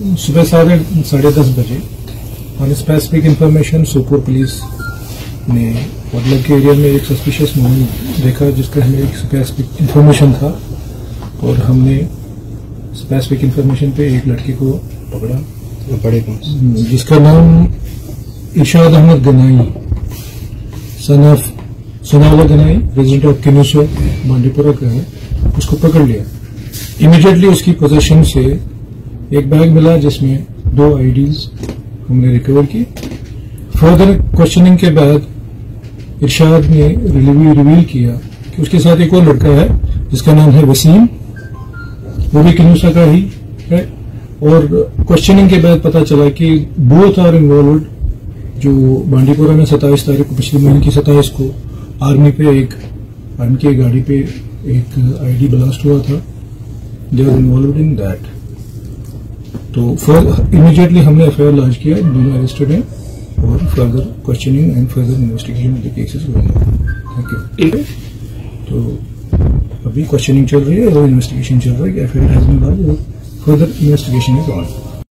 सुबह साढ़े साढ़े दस बजे on specific information Sopore police ने वडलग के एरिया में एक सस्पिशियस मूवमेंट देखा जिसका हमें एक स्पेसिफिक इंफॉर्मेशन था और हमने स्पेसिफिक इंफॉर्मेशन पे एक लड़के को पकड़ा। बड़े कौन जिसका नाम Ishad Ahmad Ganai son of Sonala Ganai resident of Kinuso Bandipora का है। उसको पकड़ लिया। इमीडिएटली उसकी पोजीशन से एक बैग मिला जिसमें दो आईडीज हमने रिकवर की फर्दर क्वेश्चनिंग के बाद इरशाद ने रिवील किया कि उसके साथ एक और लड़का है, जिसका नाम है वसीम। वो भी किन्नूसा का ही है। और क्वेश्चनिंग के बाद पता चला कि बोथ आर इन्वॉल्व जो बांडीपुरा में सताईस तारीख को, पिछले महीने की सताईस को आर्मी पे एक आर्मी की गाड़ी पे एक आईडी ब्लास्ट हुआ था। They are involve in that तो इमीडिएटली हमने एफ़ लॉन्च किया दोनों अरेस्टेड हैं और further questioning and further investigation के केसेस थैंक यू तो अभी क्वेश्चनिंग चल रही है और इन्वेस्टिगेशन चल रहा है कि F I R has been launch और फर्दर इन्वेस्टिगेशन इज़ ऑन